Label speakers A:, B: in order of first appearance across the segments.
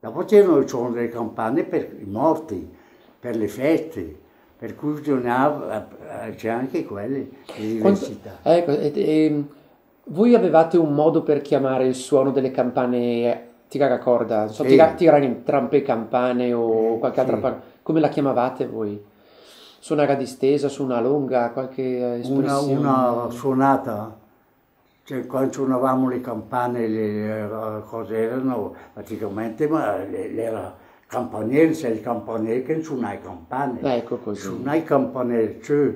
A: Dopo c'erano il suono delle campane per i morti, per le feste, per cui eh, c'è anche quelle, le diversità.
B: Ecco, e, e, voi avevate un modo per chiamare il suono delle campane tirare a corda, so, sì. tirare, tirare in trampe campane o qualche altra parte, come la chiamavate voi? Suonare a distesa, su una lunga, qualche espressione?
A: Una, una suonata, cioè quando suonavamo le campane, le, le cose erano praticamente, ma era campaniere, sei il campaniere che suona le campane.
B: Ecco così.
A: Suona le campane, cioè,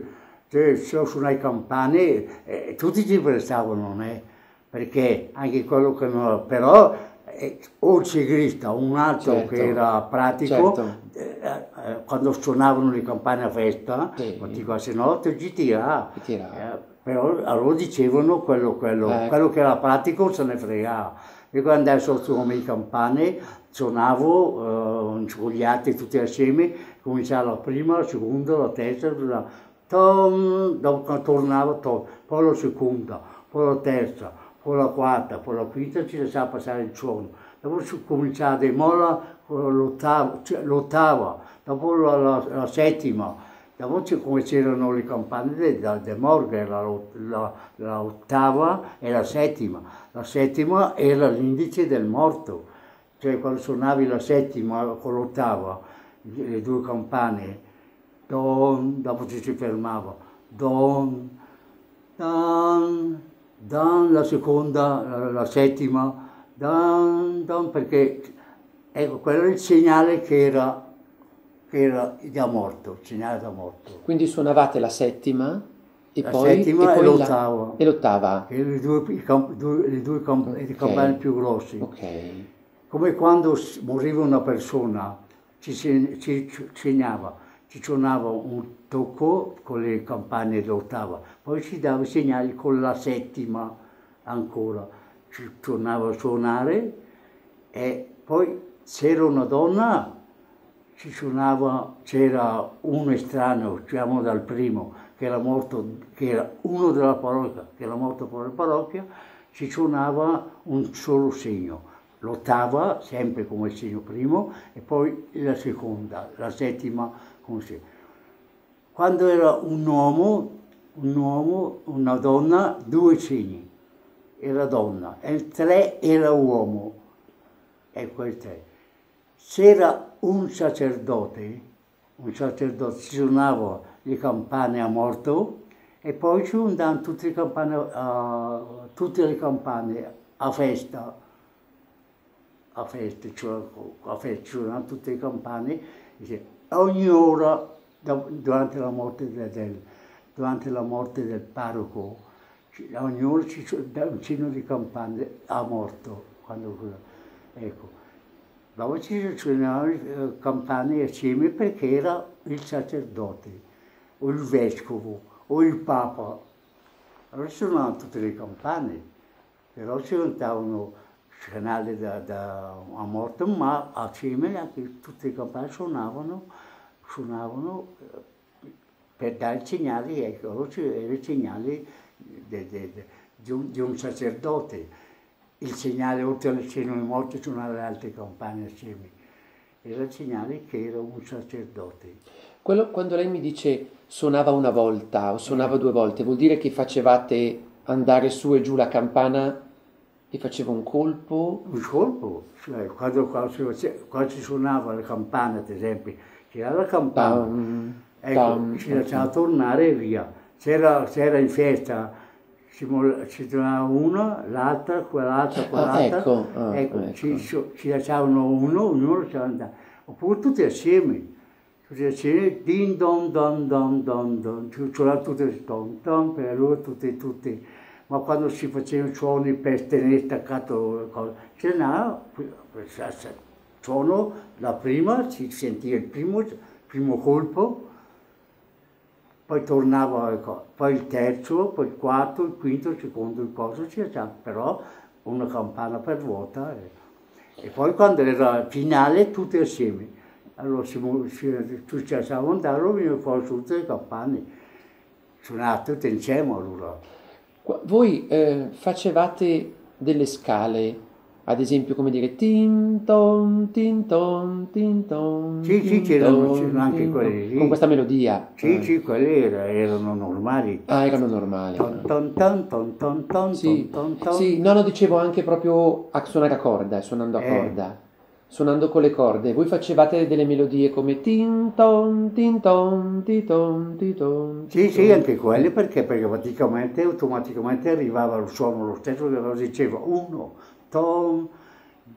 A: cioè suona le campane, eh, tutti ci prestavano, eh? perché anche quello che non... però o il sigrista, un altro certo, che era pratico, certo. eh, eh, quando suonavano le campane a festa, sì. dico, se no ti tirava. Eh, però allora dicevano quello, quello, eh. quello, che era pratico se ne fregava. Io quando adesso suono le campane, suonavo eh, scogliate tutti assieme, cominciava la prima, la seconda, la terza, la, tom, dopo tornava, tom, poi la seconda, poi la terza con la quarta, con la quinta ci lasciava passare il suono. Dopo cominciava a molla con l'ottava, cioè l'ottava, dopo la, la, la, settima, dopo come c'erano le campane del de Morgan, la, la, ottava e la settima. La settima era l'indice del morto, cioè quando suonavi la settima con l'ottava, le due campane, don, dopo ci si fermava, don, don, dan la seconda, la, la settima, dan, dan, perché ecco, quello era il segnale che era, che era da morto, da morto.
B: Quindi suonavate la settima e
A: la
B: poi,
A: settima e, poi e l'ottava.
B: La, e l'ottava.
A: E le due, i camp, due, le due camp, okay. campane più grossi.
B: Okay.
A: Come quando moriva una persona, ci, ci segnava ci suonava un tocco con le campane d'ottava, poi ci dava i segnali con la settima ancora, ci tornava a suonare e poi c'era una donna, ci suonava, c'era un estraneo, diciamo dal primo, che era morto, che era uno della parrocchia, che era morto per la parrocchia, ci suonava un solo segno l'ottava sempre come segno primo e poi la seconda, la settima così. Quando era un uomo, un uomo, una donna, due segni, era donna, e il tre era uomo, ecco il tre. C'era un sacerdote, un sacerdote suonava le campane a morto e poi andavano tutte le campane, uh, tutte le campane a festa, a festa, cioè, a festa, suonavano tutte le campane, dice, ogni ora durante la morte del, durante la morte del parroco, ora ci dà un cenno di campane a morto. Quando, ecco. Dopo ci suonavano eh, campane assieme perché era il sacerdote, o il vescovo, o il papa. Allora suonavano tutte le campane, però si cantavano canale da, da, a morte, ma assieme anche tutte le campane suonavano, suonavano eh, per dare il segnale, ecco, era il segnale di, un, sacerdote. Il segnale, oltre al cenno di morte, suonavano le altre campane assieme. Era il segnale che era un sacerdote.
B: Quello, quando lei mi dice suonava una volta o suonava due volte, vuol dire che facevate andare su e giù la campana e faceva un colpo?
A: Un colpo, cioè, quando, quando, si, quando si suonava la campana, ad esempio, c'era la campana, tam, ecco, tam, ci lasciava tornare e via. C'era, c'era in festa, ci, ci tornava una, l'altra, quell'altra, ah, quell'altra, ah, ecco, ah, ecco, ecco. Ci, ci, lasciavano uno, ognuno lasciava andare. Oppure tutti assieme, tutti assieme, din don don don don don, ci suonavano tutti don don, per loro tutti, tutti ma quando si facevano suoni per tenere staccato, ce n'ha, suono, la prima, si sentiva il primo, il primo colpo, poi tornava, ecco, poi il terzo, poi il quarto, il quinto, il secondo, il coso, però una campana per vuota. E, e poi quando era finale, tutti assieme. Allora tutti ci lasciavamo andare, venivano fuori tutte le campane, suonate tutte insieme allora.
B: Voi eh, facevate delle scale Ad esempio, come dire tin ton, tin ton, tin ton.
A: Sì, sì, c'erano- anche quelli lì.
B: Con questa melodia.
A: Sì,
B: Eh.
A: sì, quelli era- erano normali.
B: Ah, erano normali.
A: Ton, ton, ton, ton, ton, ton,
B: Sì,
A: ton, ton, ton.
B: sì, no, no, dicevo anche proprio a suonare a corda, suonando a
A: Eh.
B: corda, suonando con le corde. Voi facevate delle melodie come tin ton, tin ton, ti ton, ti ton.
A: Sì, sì, anche quelli perché, perché praticamente automaticamente arrivava il suono lo stesso che lo diceva uno, ton,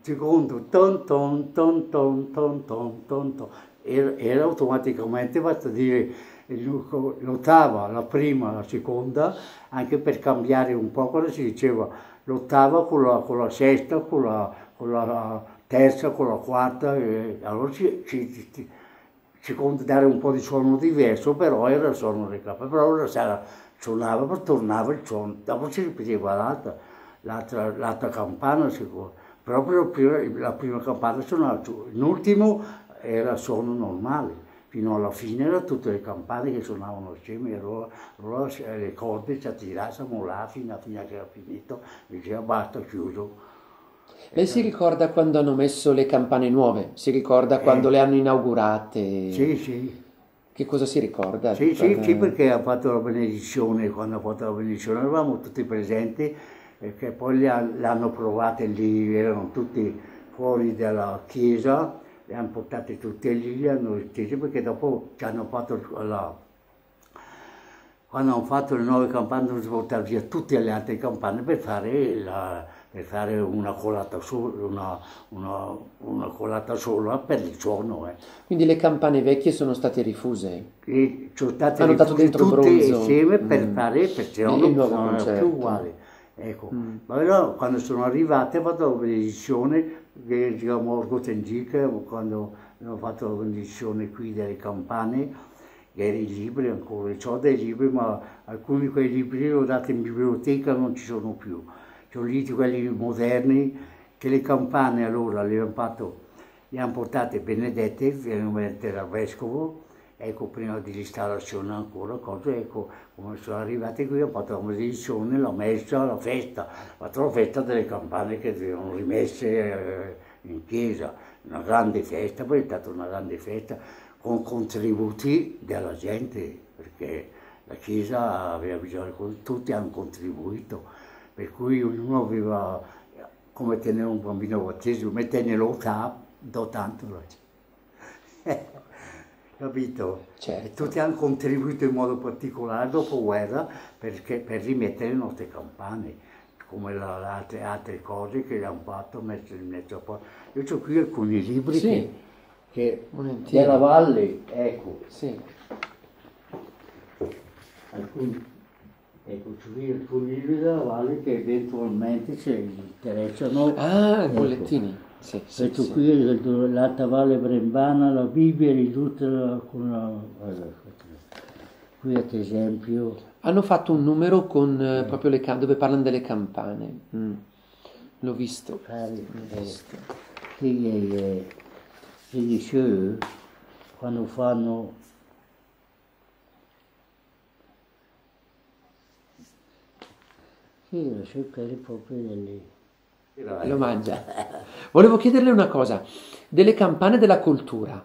A: secondo, ton, ton, ton, ton, ton, ton, ton, ton. Era, era automaticamente, basta dire l'ottava, la prima, la seconda, anche per cambiare un po' cosa si diceva l'ottava con la, con la sesta, con la, con la terza, con la quarta, e allora ci, ci, ci- secondo dare un po' di suono diverso, però era il suono del capo, però la sera suonava, poi tornava il suono, dopo si ripeteva l'altra, l'altra, l'altra campana sicuro, proprio prima- la prima campana suonava, su- l'ultimo era suono normale, fino alla fine erano tutte le campane che suonavano assieme, allora, allora le corde si attiravano là fino a fino a che era finito, diceva basta, chiuso.
B: Lei si ricorda quando hanno messo le campane nuove? Si ricorda quando le hanno inaugurate?
A: Eh. Sì, sì.
B: Che cosa si ricorda?
A: Sì, sì, sì, perché ha fatto la benedizione, quando ha fatto la benedizione eravamo tutti presenti, e poi le ha- l'hanno provate lì, erano tutti fuori dalla chiesa, le hanno portate tutte lì, le hanno stese perché dopo ci hanno fatto la, quando hanno fatto le nuove campane dovevano portare via tutte le altre campane per fare, la- per fare una, colata sola, una, una, una colata sola per il suono. Eh.
B: Quindi le campane vecchie sono state rifuse.
A: E sono state
B: Hanno
A: rifuse
B: dentro
A: tutte
B: bronzo.
A: insieme per
B: Mm.
A: fare, perché non, era
B: concerto.
A: più uguale. Ecco.
B: Mm.
A: Ma allora, quando sono arrivate ho fatto la benedizione, che diciamo Orgo Tengica, quando abbiamo fatto la benedizione qui delle campane, che erano i libri ancora, ho dei libri, ma alcuni di quei libri li ho dati in biblioteca non ci sono più. Lì quelli moderni, che le campane allora le hanno fatto, le hanno portate benedette, veramente dal vescovo, ecco prima dell'installazione ancora, cose, ecco, come sono arrivati qui, ho fatto la benedizione, la messa, la festa, ho fatto la festa delle campane che venivano rimesse eh, in chiesa, una grande festa, poi è stata una grande festa con contributi della gente, perché la chiesa aveva bisogno, tutti hanno contribuito, per cui ognuno aveva come tenere un bambino battesimo, metterglielo do tanto. Capito?
B: Certo.
A: E tutti hanno contribuito in modo particolare dopo guerra perché, per rimettere le nostre campane, come la- le altre, altre cose che hanno fatto, messo in mezzo a po'. Io ho qui alcuni libri
B: Sì.
A: che, che della Valle, ecco,
B: Sì.
A: alcuni, ecco, libri della Valle che eventualmente gli interessano.
B: Ah, i
A: ecco.
B: bollettini. Sì, sì,
A: Questo
B: sì.
A: qui l'Alta Valle Brembana, la Bibbia ridotta con la... Qui ad esempio,
B: Hanno fatto un numero con eh, proprio le dove parlano delle campane. Mm. L'ho visto.
A: fare,
B: L'ho
A: eh,
B: visto.
A: che eh, gli show, quando fanno... Sì, lo cercare proprio delle...
B: Lo mangia. Volevo chiederle una cosa. Delle campane della cultura,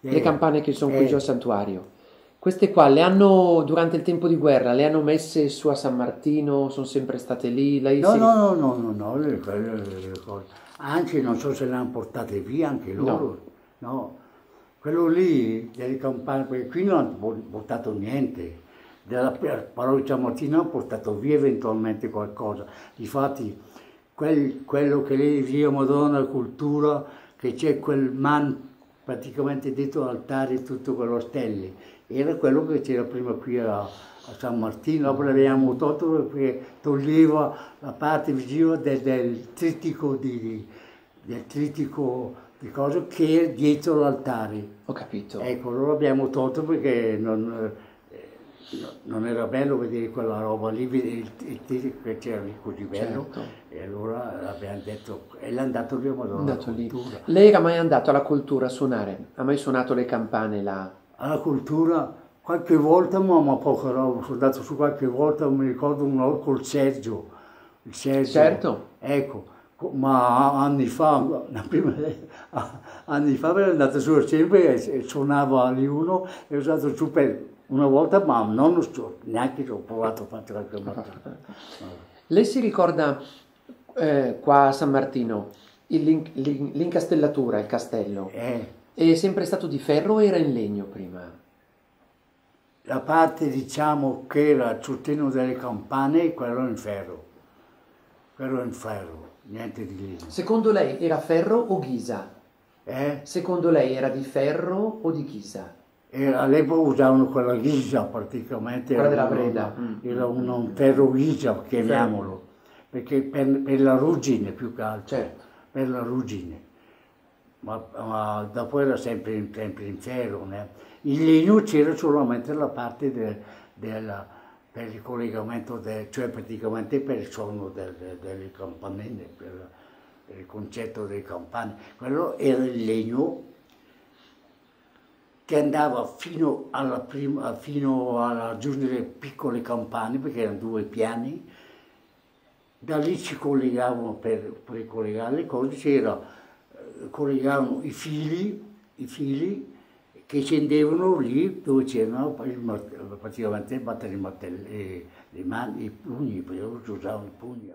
B: le
A: Eh,
B: campane che sono qui
A: eh.
B: giù al santuario, queste qua le hanno, durante il tempo di guerra, le hanno messe su a San Martino, sono sempre state lì? Lei
A: No,
B: si-
A: no, no, no, no, no, le, le cose. Anzi, non so se le hanno portate via anche loro. No. Quello lì, delle campane, qui non hanno po- portato niente. Della San Martino hanno portato via eventualmente qualcosa. Difatti, quel- quello che lei diceva Madonna Cultura, che c'è quel man praticamente dietro l'altare tutto quello stelle, era quello che c'era prima qui a, a San Martino, dopo l'abbiamo tolto perché toglieva la parte visiva del, del trittico di, del trittico di cosa che è dietro l'altare.
B: Ho capito.
A: Ecco, lo abbiamo tolto perché non, no- non era bello vedere quella roba lì, vedere il, che c'era lì così bello.
B: Certo.
A: E allora abbiamo detto, e l'è andato via Madonna
B: Andato lì.
A: Cultura.
B: Lei era mai andato alla cultura a suonare? Ha mai suonato le campane là?
A: alla cultura qualche volta, ma, ma poca roba, sono andato su qualche volta, mi ricordo volta col Sergio, il Sergio.
B: Certo.
A: Ecco, ma anni fa, prima, anni fa ero andato su sempre e suonavo a uno e ho usato il super una volta, ma non so, neanche ho provato a fare qualche volta.
B: Lei si ricorda eh, qua a San Martino l'incastellatura, il castello?
A: Eh.
B: È sempre stato di ferro o era in legno prima?
A: La parte diciamo che era il sottino delle campane, quello in ferro. Quello in ferro, niente di legno.
B: Secondo lei era ferro o ghisa?
A: Eh?
B: Secondo lei era di ferro o di ghisa?
A: All'epoca usavano quella ghisa praticamente.
B: Quella della Breda.
A: Un, era un, un ferro ghisa, chiamiamolo, perché per, per, la ruggine più che altro.
B: Certo.
A: Per la ruggine ma, ma dopo era sempre in, sempre in ferro. Né? Il legno c'era solamente la parte de, della, per il collegamento, de, cioè praticamente per il suono delle, delle campanelle, per, per, il concetto delle campane. Quello era il legno che andava fino, alla prima, fino a raggiungere piccole campane, perché erano due piani, da lì ci collegavano per, per collegare le cose, c'era collegavano i fili, i fili che scendevano lì dove c'erano praticamente battere i martelli, le mani, i pugni, perché usavano i pugni.